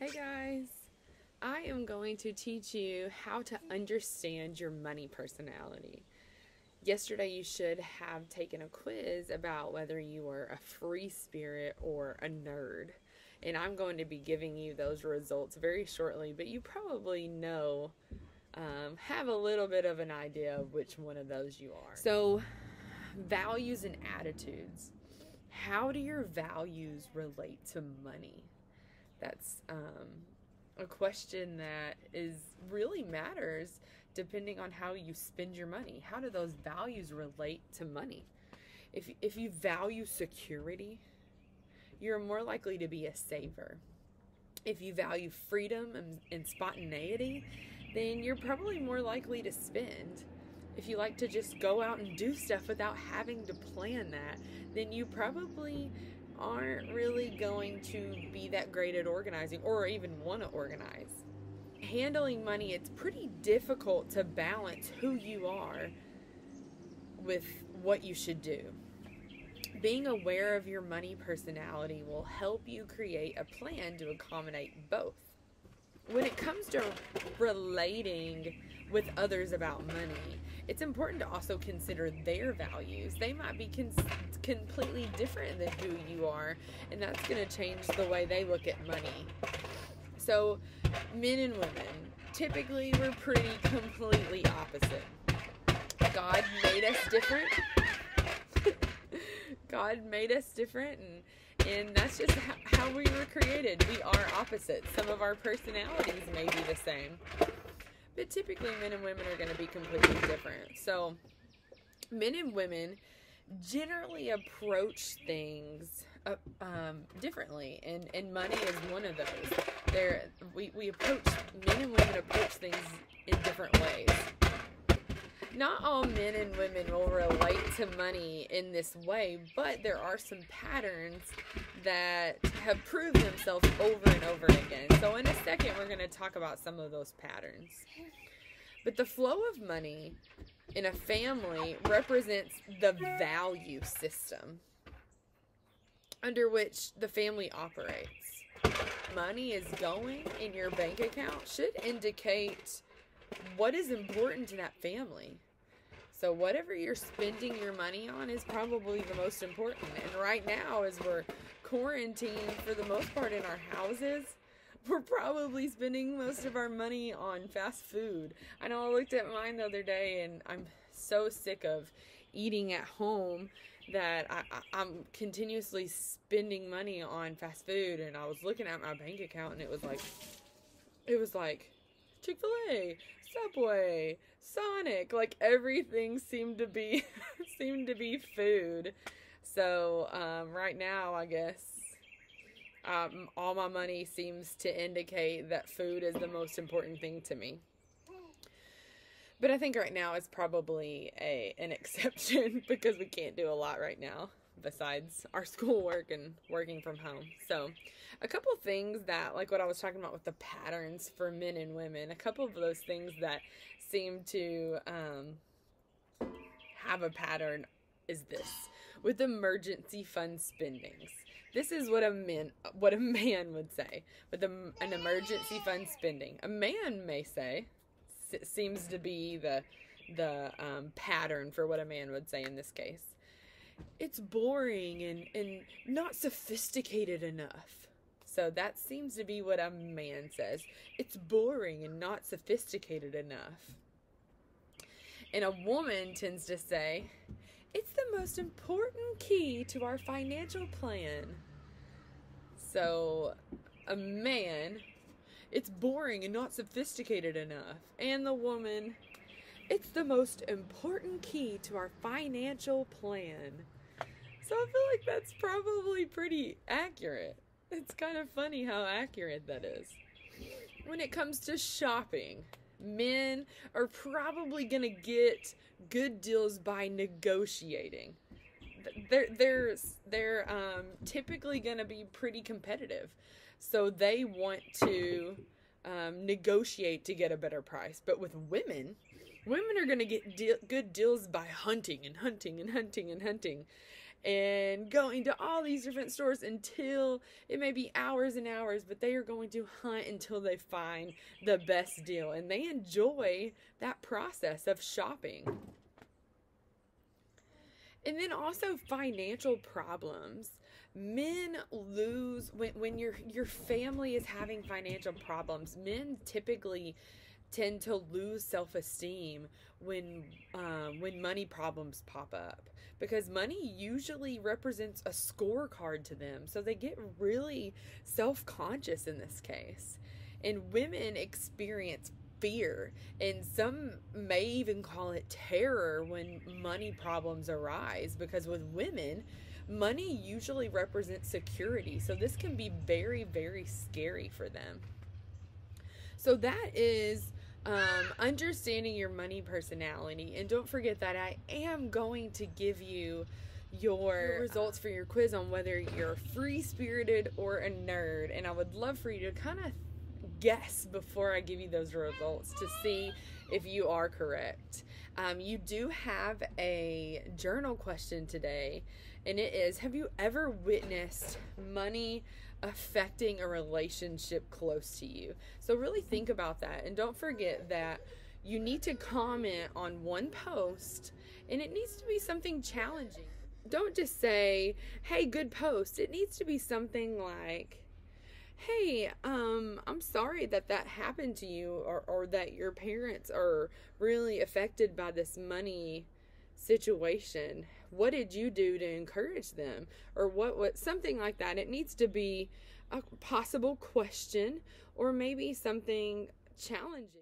Hey guys, I am going to teach you how to understand your money personality. Yesterday, you should have taken a quiz about whether you are a free spirit or a nerd. And I'm going to be giving you those results very shortly, but you probably know, um, have a little bit of an idea of which one of those you are. So, values and attitudes. How do your values relate to money? That's um, a question that is really matters depending on how you spend your money. How do those values relate to money? If if you value security, you're more likely to be a saver. If you value freedom and, and spontaneity, then you're probably more likely to spend. If you like to just go out and do stuff without having to plan that, then you probably aren't really going to be that great at organizing or even want to organize. Handling money, it's pretty difficult to balance who you are with what you should do. Being aware of your money personality will help you create a plan to accommodate both. When it comes to relating with others about money, it's important to also consider their values. They might be con- completely different than who you are, and that's going to change the way they look at money. So, men and women, typically we're pretty completely opposite. God made us different. God made us different, and and that's just how we were created. We are opposites. Some of our personalities may be the same, but typically men and women are going to be completely different. So, men and women generally approach things uh, um, differently, and, and money is one of those. There, we, we approach men and women approach things in different ways. Not all men and women will relate to money in this way, but there are some patterns that have proved themselves over and over again. So, in a second, we're going to talk about some of those patterns. But the flow of money in a family represents the value system under which the family operates. Money is going in your bank account should indicate what is important to that family. So, whatever you're spending your money on is probably the most important. And right now, as we're quarantined for the most part in our houses, we're probably spending most of our money on fast food. I know I looked at mine the other day and I'm so sick of eating at home that I, am continuously spending money on fast food. And I was looking at my bank account and it was like, it was like Chick fil A, Subway, Sonic. Like everything seemed to be, seemed to be food. So um, right now, I guess um, all my money seems to indicate that food is the most important thing to me. But I think right now it's probably a an exception because we can't do a lot right now besides our schoolwork and working from home. So, a couple things that like what I was talking about with the patterns for men and women, a couple of those things that seem to um, have a pattern is this with emergency fund spendings. This is what a man what a man would say with a, an emergency fund spending. A man may say seems to be the the um, pattern for what a man would say in this case. It's boring and and not sophisticated enough. So that seems to be what a man says. It's boring and not sophisticated enough. And a woman tends to say, it's the most important key to our financial plan. So, a man, it's boring and not sophisticated enough. And the woman, it's the most important key to our financial plan. So, I feel like that's probably pretty accurate. It's kind of funny how accurate that is. When it comes to shopping, men are probably going to get good deals by negotiating. They're they're they're um, typically going to be pretty competitive, so they want to um, negotiate to get a better price. But with women, women are going to get de- good deals by hunting and hunting and hunting and hunting, and going to all these different stores until it may be hours and hours, but they are going to hunt until they find the best deal. And they enjoy that process of shopping. And then also financial problems. Men lose when, when your your family is having financial problems. Men typically tend to lose self esteem when um, when money problems pop up because money usually represents a scorecard to them, so they get really self conscious in this case. And women experience fear, and some may even call it terror when money problems arise because with women, money usually represents security. So this can be very, very scary for them. So that is um, understanding your money personality. And don't forget that I am going to give you your results for your quiz on whether you're free spirited or a nerd. And I would love for you to kind of guess before I give you those results to see if you are correct. Um, you do have a journal question today, and it is Have you ever witnessed money affecting a relationship close to you? So, really think about that, and don't forget that you need to comment on one post, and it needs to be something challenging. Don't just say, Hey, good post. It needs to be something like, hey um i'm sorry that that happened to you or, or that your parents are really affected by this money situation what did you do to encourage them? Or what what something like that. It needs to be a possible question or maybe something challenging